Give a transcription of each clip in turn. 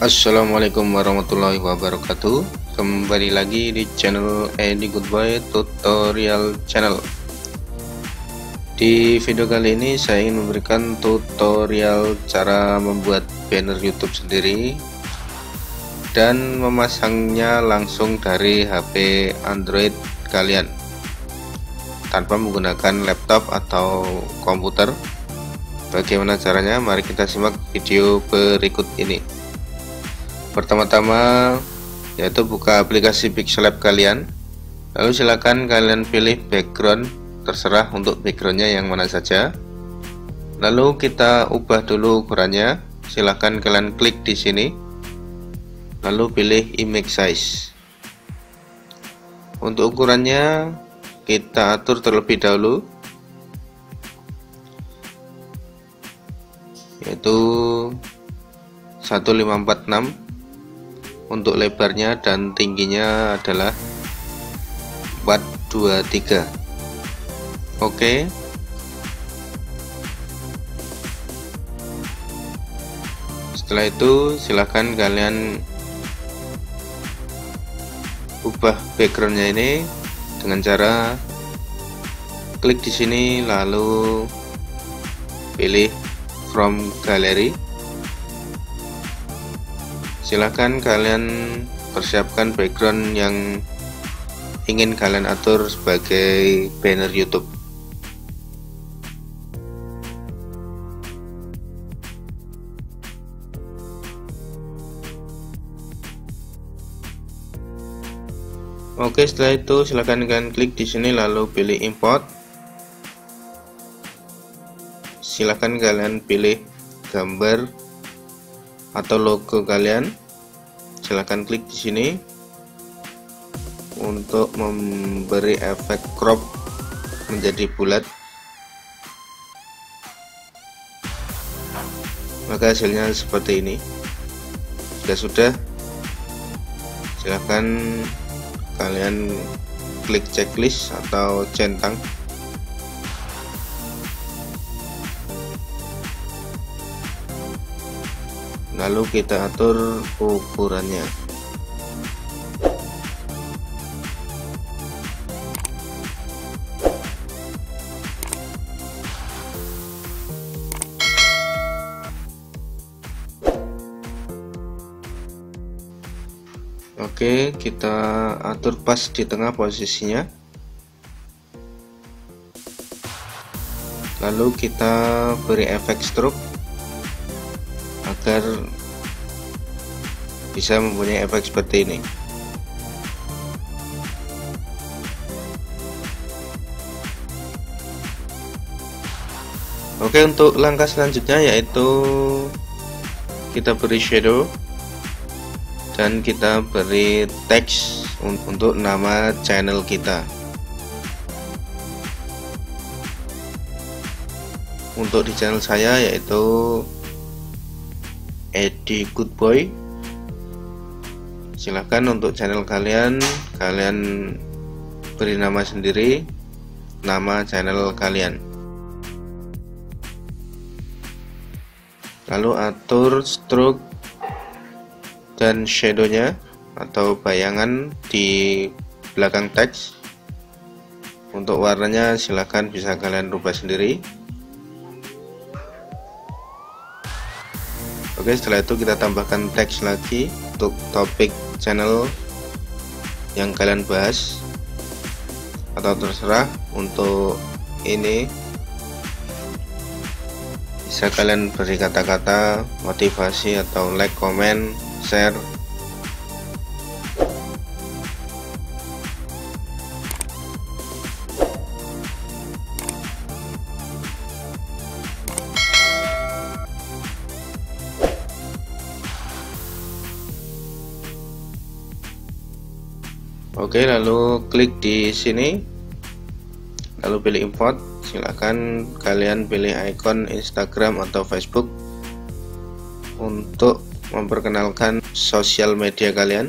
Assalamualaikum warahmatullahi wabarakatuh. Kembali lagi di channel Edi Goodbye Tutorial Channel. Di video kali ini saya ingin memberikan tutorial cara membuat banner YouTube sendiri Dan memasangnya langsung dari HP Android kalian Tanpa menggunakan laptop atau komputer. Bagaimana caranya? Mari kita simak video berikut ini pertama-tama yaitu buka aplikasi Pixel Lab kalian. Lalu silakan kalian pilih background terserah untuk backgroundnya yang mana saja. Lalu kita ubah dulu ukurannya. Silahkan kalian klik di sini. Lalu pilih image size. Untuk ukurannya kita atur terlebih dahulu. Yaitu 1546 untuk lebarnya dan tingginya adalah 423 oke. Setelah itu silahkan kalian ubah backgroundnya ini dengan cara klik di sini lalu pilih from gallery silahkan kalian persiapkan background yang ingin kalian atur sebagai banner YouTube. Oke setelah itu silahkan kalian klik di sini lalu pilih import. Silahkan kalian pilih gambar atau logo kalian silahkan klik di sini untuk memberi efek crop menjadi bulat. Maka hasilnya seperti ini. Sudah sudah. Silahkan kalian klik checklist atau centang lalu kita atur ukurannya Oke, kita atur pas di tengah posisinya. Lalu kita beri efek stroke agar bisa mempunyai efek seperti ini. Oke untuk langkah selanjutnya yaitu kita beri shadow dan kita beri teks untuk nama channel kita. Untuk di channel saya yaitu Edi Good Boy silahkan untuk channel kalian kalian beri nama sendiri nama channel kalian. Lalu atur stroke dan shadownya atau bayangan di belakang teks. Untuk warnanya silahkan bisa kalian rubah sendiri. Oke setelah itu kita tambahkan teks lagi untuk topik channel yang kalian bahas atau terserah untuk ini. Bisa kalian beri kata-kata motivasi atau like, comment, share Oke lalu klik di sini. Lalu pilih import. Silahkan kalian pilih icon Instagram atau Facebook untuk memperkenalkan sosial media kalian.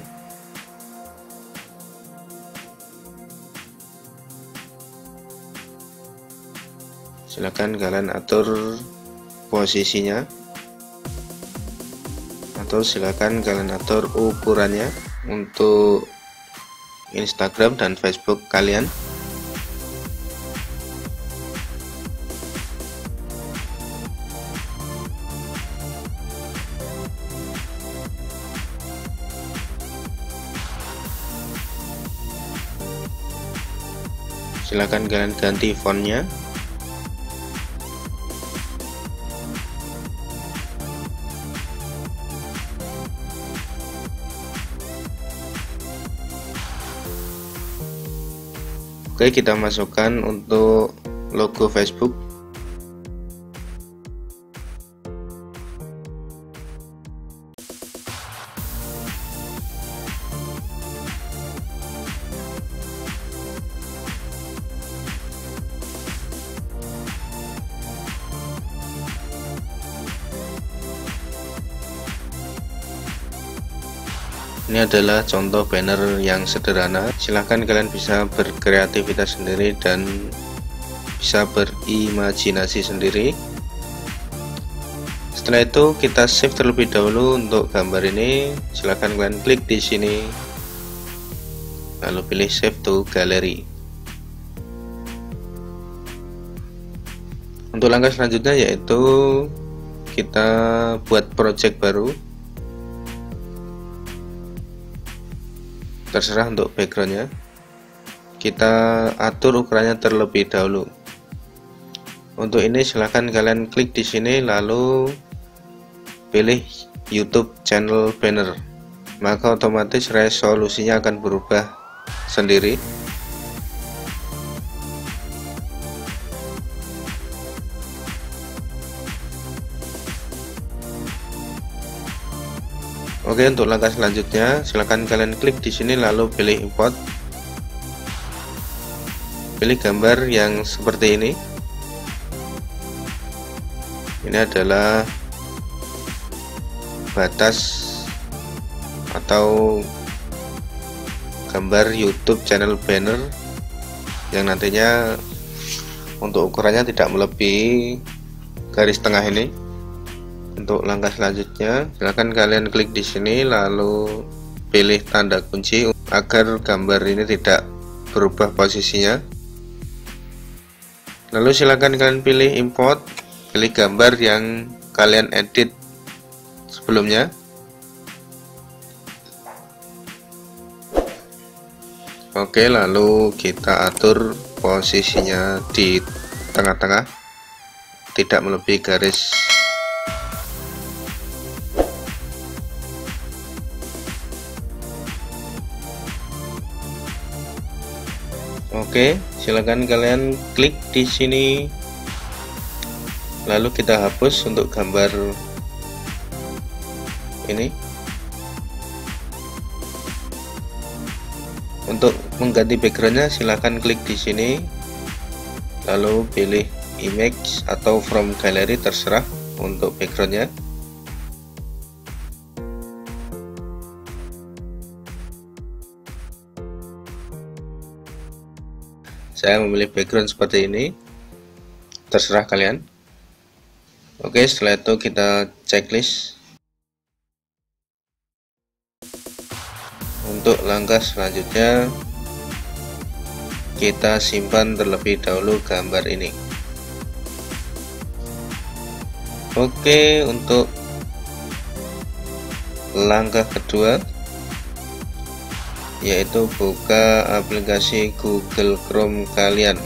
Silahkan kalian atur posisinya. Itu silahkan kalian atur ukurannya untuk Instagram dan Facebook kalian. Silahkan kalian ganti fontnya Oke kita masukkan untuk logo Facebook ini adalah contoh banner yang sederhana. Silahkan kalian bisa berkreativitas sendiri dan bisa berimajinasi sendiri. Setelah itu kita save terlebih dahulu untuk gambar ini. Silahkan kalian klik di sini. Lalu pilih save to gallery. Untuk langkah selanjutnya yaitu kita buat project baru terserah untuk backgroundnya. Kita atur ukurannya terlebih dahulu. Untuk ini silahkan kalian klik di sini lalu pilih YouTube channel banner. Maka otomatis resolusinya akan berubah sendiri Oke, untuk langkah selanjutnya silahkan kalian klik di sini lalu pilih import. Pilih gambar yang seperti ini. Ini adalah batas atau gambar YouTube channel banner yang nantinya untuk ukurannya tidak melebihi garis tengah ini untuk langkah selanjutnya silahkan kalian klik di sini lalu pilih tanda kunci agar gambar ini tidak berubah posisinya. Lalu silahkan kalian pilih import pilih gambar yang kalian edit sebelumnya. Oke lalu kita atur posisinya di tengah-tengah tidak melebihi garis Oke, silakan kalian klik di sini. Lalu kita hapus untuk gambar ini. Untuk mengganti backgroundnya silahkan klik di sini. Lalu pilih image atau from gallery terserah untuk backgroundnya. Saya memilih background seperti ini. Terserah kalian. Oke setelah itu kita checklist. Untuk langkah selanjutnya kita simpan terlebih dahulu gambar ini. Oke untuk langkah kedua yaitu buka aplikasi Google Chrome kalian.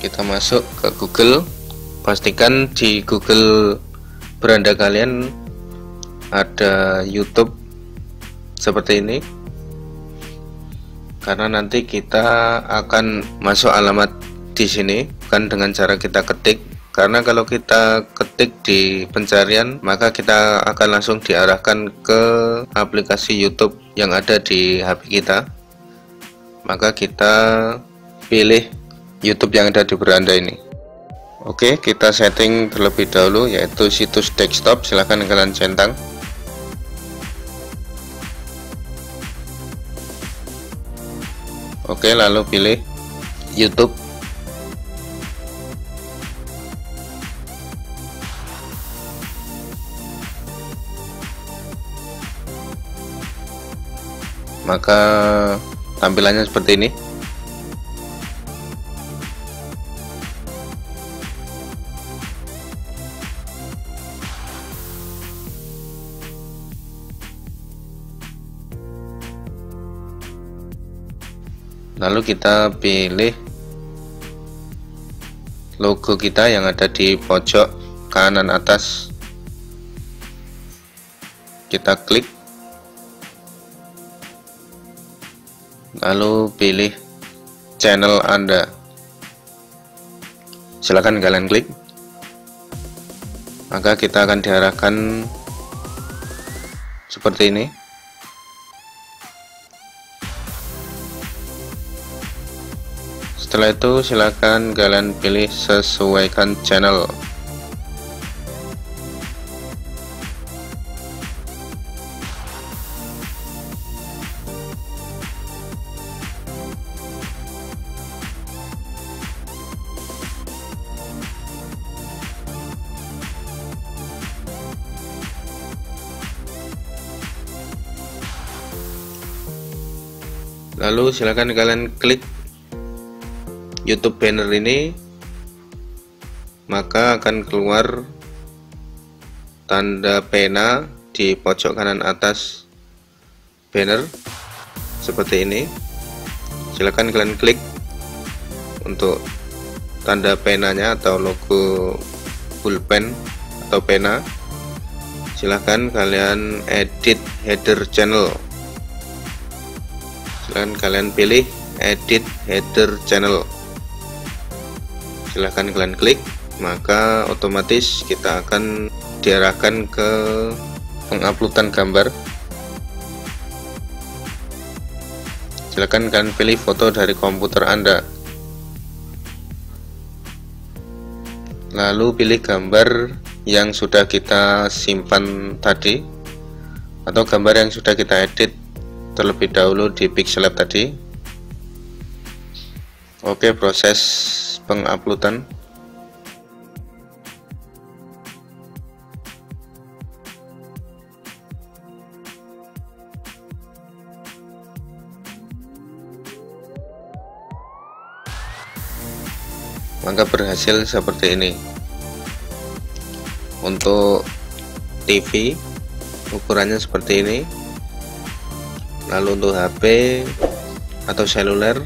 Kita masuk ke Google. Pastikan di Google beranda kalian ada YouTube seperti ini. Karena nanti kita akan masuk alamat di sini bukan dengan cara kita ketik. Karena kalau kita ketik di pencarian maka kita akan langsung diarahkan ke aplikasi YouTube yang ada di HP kita. Maka kita pilih YouTube yang ada di beranda ini. Oke kita setting terlebih dahulu yaitu situs desktop. Silahkan kalian centang. Oke lalu pilih YouTube maka tampilannya seperti ini. Lalu kita pilih logo kita yang ada di pojok kanan atas. Kita klik lalu pilih channel anda. Silahkan kalian klik. Maka kita akan diarahkan seperti ini. Setelah itu silakan kalian pilih sesuaikan channel lalu silakan kalian klik YouTube banner ini. Maka akan keluar tanda pena di pojok kanan atas banner seperti ini. Silahkan kalian klik untuk tanda penanya atau logo pulpen atau pena. Silahkan kalian edit header channel silahkan kalian pilih edit header channel. Silahkan kalian klik maka otomatis kita akan diarahkan ke penguploadan gambar. Silahkan kalian pilih foto dari komputer anda. Lalu pilih gambar yang sudah kita simpan tadi atau gambar yang sudah kita edit terlebih dahulu di Pixelab tadi. Oke proses penguploadan. Maka berhasil seperti ini. Untuk TV ukurannya seperti ini lalu untuk HP atau seluler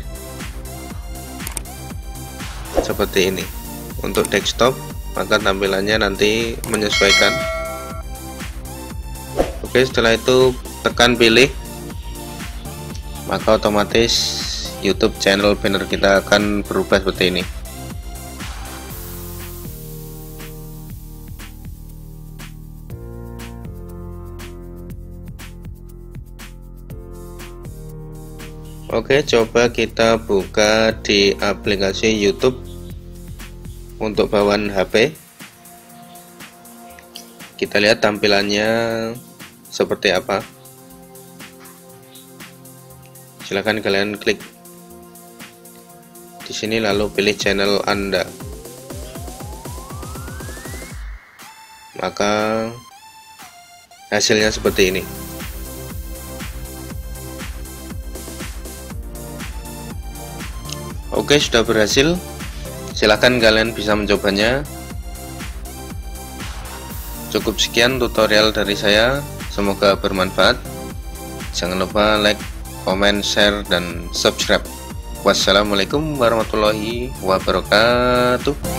seperti ini. Untuk desktop maka tampilannya nanti menyesuaikan. Oke setelah itu tekan pilih. Maka otomatis YouTube channel banner kita akan berubah seperti ini Oke, coba kita buka di aplikasi YouTube untuk bawaan HP kita lihat tampilannya seperti apa. Silahkan kalian klik. Di sini lalu pilih channel Anda. Maka hasilnya seperti ini Oke sudah berhasil. Silahkan kalian bisa mencobanya. Cukup sekian tutorial dari saya. Semoga bermanfaat. Jangan lupa like comment share dan subscribe. Wassalamualaikum warahmatullahi wabarakatuh